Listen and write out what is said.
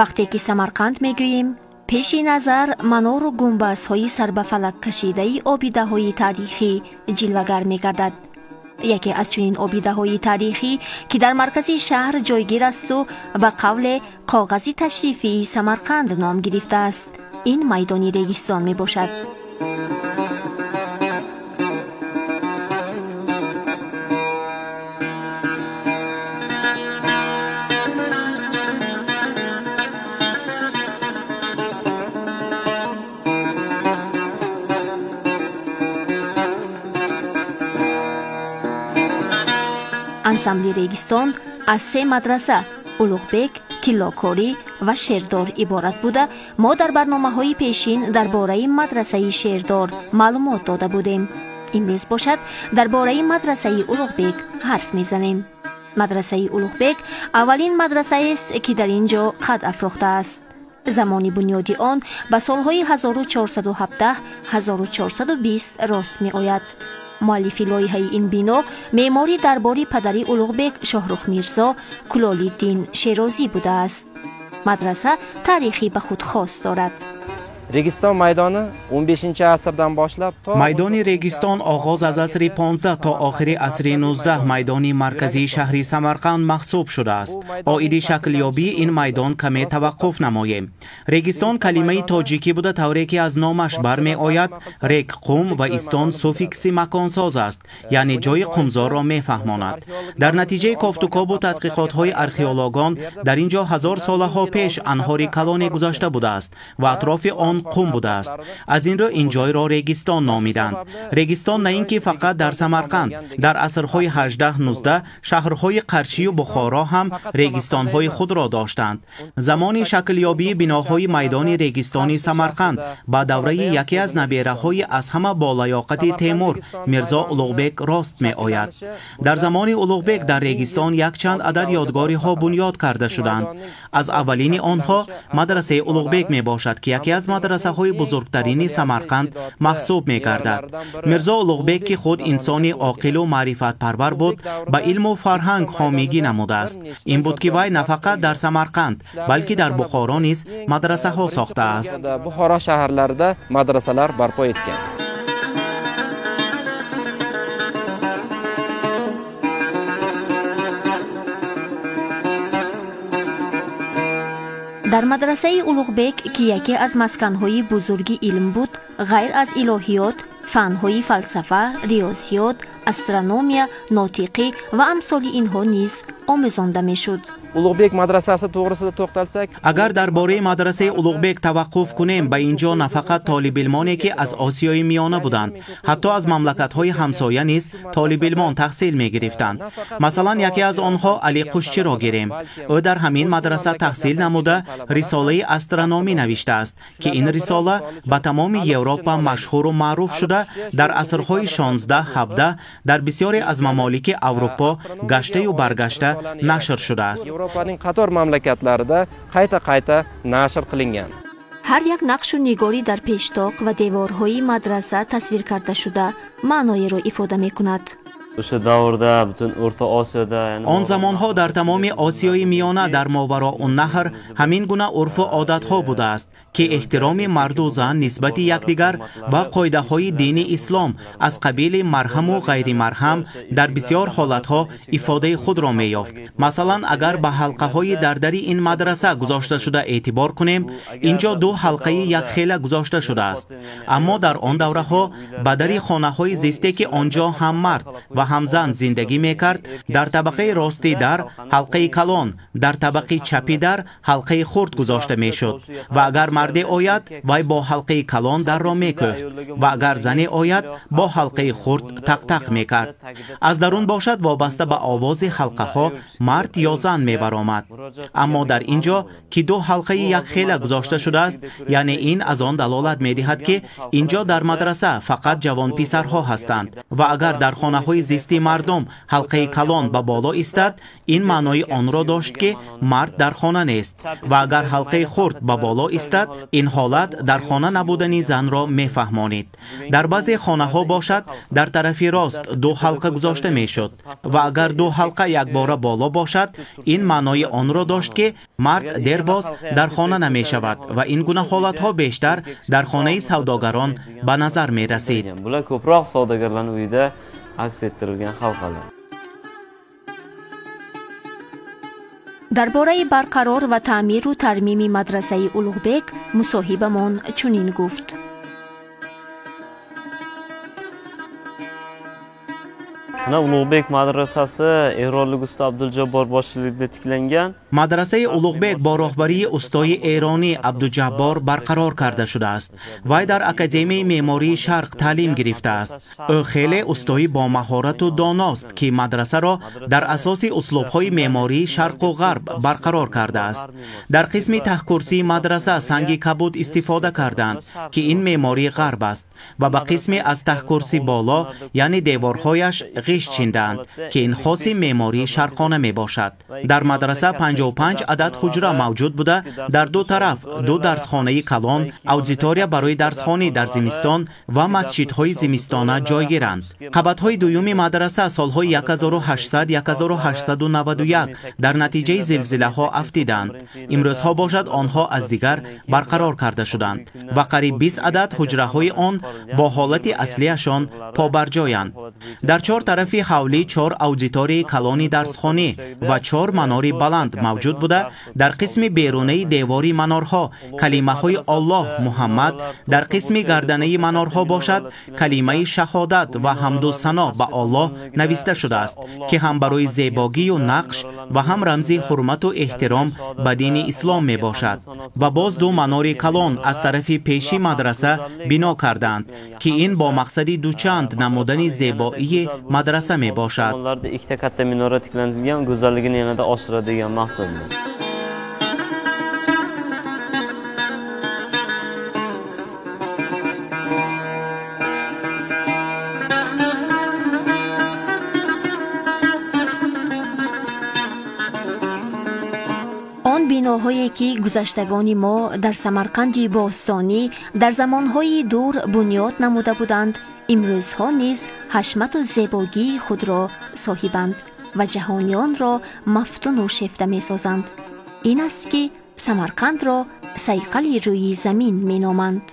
вақте ки самарқанд мегӯем пеши назар манору гумбазҳои сарбафалак кашидаи обидаҳои таърихӣ ҷилвагар мегардад. Яке аз чунин обидаҳои таърихӣ ки дар маркази шаҳр ҷойгир асту ба қавле коғази ташрифии самарқанд ном гирифтааст. Ин майдони регистон мебошад ансамбли регистон аз се мадраса улуғбек тиллокорӣ ва шердор иборат буда. Мо дар барномаҳои пешин дар бораи мадрасаи шердор маълумот дода будем. Имрӯз бошад дар бораи мадрасаи улуғбек ҳарф мезанем. Мадрасаи улуғбек аввалин мадрасаест ки дар ин ҷо қад афрохтааст замони бунёди он ба солҳои 1417-1420 рост меояд муаллифи лоиҳаи ин бино меъмори дарбори падари улуғбек шоҳрухмирзо кулолиддин шерозӣ будааст. Мадраса таърихи ба худ хос дорад регистон майдони 15 асрдан бошлаб то майдони регистон оғоз аз асри 15 то охири асри 19 майдони марказии шаҳри самарқанд маҳсуб шудааст оиди шаклёбии ин майдон каме таваққуф намоем регистон калимаи тоҷикӣ буда тавре ки аз номаш бармеояд рек қум ва истон суффикси маконсоз аст яъне ҷои қумзорро мефаҳмонад дар натиҷаи кофтукобу тадқиқотҳои археологон дар ин ҷо ҳазор солаҳо пеш анҳори калоне гузашта будааст ва атрофи он қум будааст. Аз ин рӯ ин ҷойро регистон номиданд. Регистон на ин ки фақат дар самарқанд дар асрҳои 18-19 шаҳрҳои қаршию бухоро ҳам регистонҳои худро доштанд. Замони шаклёбии биноҳои майдони регистони самарқанд ба давраи яке аз набераҳои аз ҳама болаёқати темур мирзо улуғбек рост меояд. Дар замони улуғбек дар регистон якчанд адад ёдгориҳо бунёд карда шуданд. Аз аввалини онҳо мадрасаи улуғбек мебошад ки яке аз мадрасаҳои бузургтарини самарқанд маҳсуб мегардад. Мирзо улуғбек ки худ инсони оқилу маърифатпарвар буд ба илму фарҳанг ҳомигӣ намудааст. Ин буд ки вай на фақат дар самарқанд балки дар бухоро низ мадрасаҳо сохтааст. Бухоро шаҳрларida мадрасалар барпо эткан дар мадрасаи улуғбек ки яке аз масканҳои бузурги илм буд ғайр аз илоҳиёт фанҳои фалсафа риёзиёт астрономия нотиқӣ ва амсоли инҳо низ омӯзонда мешуд. Улуғбек мадрасаси то'g'risida to'xtalsak агар дар бораи мадрасаи улуғбек таваққуф кунем ба ин ҷо на фақат толибилмоне ки аз осиёи миёна буданд. Ҳатто аз мамлакатҳои ҳамсоя низ толибилмон таҳсил мегирифтанд. Масалан яке аз онҳо али қушчиро гирем. Ӯ дар ҳамин мадраса таҳсил намуда рисолаи астрономӣ навиштааст ки ин рисола ба тамоми европа машҳуру маъруф шуда дар асрҳои 16-17 дар бисёре аз мамолики аврупо гаштаю баргашта нашр шудааст yevropaning qator mamlakatlarida qayta qayta nashr qilingan. Ҳар як нақшу нигорӣ дар пештоқ ва деворҳои мадраса тасвир карда шуда маъноеро ифода мекунад o'sha davrda butun o'rta osiyoda он замонҳо дар тамоми осиёи миёна дар мовароуннаҳр ҳамин гуна урфу одатҳо будааст ки эҳтироми марду зан нисбати якдигар ба қоидаҳои дини ислом аз қабили марҳаму ғайримарҳам дар бисёр ҳолатҳо ифодаи худро меёфт. Масалан агар ба ҳалқаҳои дардари ин мадраса гузошта шуда эътибор кунем ин ҷо ду ҳалқаи якхела гузошта шудааст. Аммо дар он давраҳо ба дари хонаҳои зисте ки он ҷо ҳам мард ва ҳам зан зиндагӣ мекард. Дар табақаи рости дар ҳалқаи калон дар табақи чапи дар ҳалқаи хурд гузошта мешуд. Ва агар марде ояд вай бо ҳалқаи калон дарро мекӯфт. Ва агар зане ояд бо ҳалқаи хурд тақтақ мекард. Аз дарун бошад вобаста ба овози ҳалқаҳо мард ё зан мебаромад. Аммо дар ин ҷо ки ду ҳалқаи якхела гузошта шудааст яъне ин аз он далолат медиҳад ки ин ҷо дар мадраса фақат ҷавонписарҳо ҳастанд. Ва агар дар хонаҳои зисти мардум ҳалқаи калон ба боло истад ин маънои онро дошт ки мард дар хона нест. Ва агар ҳалқаи хурд ба боло истад ин ҳолат дар хона набудани занро мефаҳмонид. Дар баъзе хонаҳо бошад дар тарафи рост ду ҳалқа гузошта мешуд. Ва агар ду ҳалқа якбора боло бошад ин маънои онро дошт ки мард дербоз дар хона намешавад ва ин гуна ҳолатҳо бештар дар хонаи савдогарон ба назар мерасид. Bular ko'proq savdogarlarni uyida aks ettirilgan xalqalar дар бораи барқарор ва таъмиру тармими мадрасаи улуғбек мусоҳибамон чунин гуфт mana ulug'bek madrasasi eronlik usta abduljabbar boshchiligida tiklangan. Мадрасаи улуғбек бо роҳбарии устои эронӣ абдуҷаббор барқарор карда шудааст вай дар академияи меъмории шарқ таълим гирифтааст ӯ хеле устои бомаҳорату доност ки мадрасаро дар асоси услубҳои меъмории шарқу ғарб барқарор кардааст дар қисми таҳкурсии мадраса санги кабуд истифода карданд ки ин меъмории ғарб аст ва ба қисме аз таҳкурси боло яъне деворҳояш ғишт чиндаанд ки ин хоси меъмории шарқона мебошад. Дар мадраса 55 адад ҳуҷра мавҷуд буда. Дар ду тараф ду дарсхонаи калон аудитория барои дарсхонӣ дар зимистон ва масҷидҳои зимистона ҷойгиранд қабатҳои дуюми мадраса солҳои 1800-1891 дар натиҷаи зилзилаҳо афтиданд. Имрӯзҳо бошад онҳо аз дигар барқарор карда шуданд ва қариб 20 адад ҳуҷраҳои он бо ҳолати аслиашон побарҷоянд. Дар чор тарафи ҳавлӣ чор аудиторияи калони дарсхонӣ ва чор манори баланд мавҷуд буда дар қисми берунаи девори манорҳо. Калимаҳои оллоҳ муҳаммад дар қисми гарданаи манорҳо бошад. Калимаи шаҳодат ва ҳамду сано ба оллоҳ нависта шудааст ки ҳам барои зебогию нақш ва ҳам рамзи ҳурмату эҳтиром ба дини ислом мебошад. Ва боз ду манори калон аз тарафи пеши мадраса бино карданд ки ин бо мақсади дучанд намудани зебоии мадраса мебошад. Ikkita katta minora tiklantirgan go'zalligini yanada oshiradigan maqsad bor он биноҳое ки гузаштагони мо дар самарқанди бостонӣ дар замонҳои дур бунёд намуда буданд имрӯзҳо низ ҳашмату зебогии худро соҳибанд ва ҷаҳонiyonро мафтуну шефта месозанд. Ин аст ки самарқандро сайқали рӯи замин меноманд